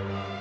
了。